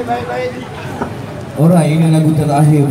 Alright, Orang ini lagu terakhir.